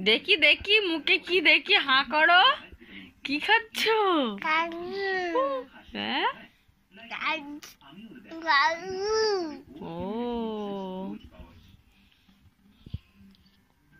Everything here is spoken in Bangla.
দেখি দেখি মুখে কি দেখি? হাঁ করো। কি খাচ্ছ? হ্যাঁ?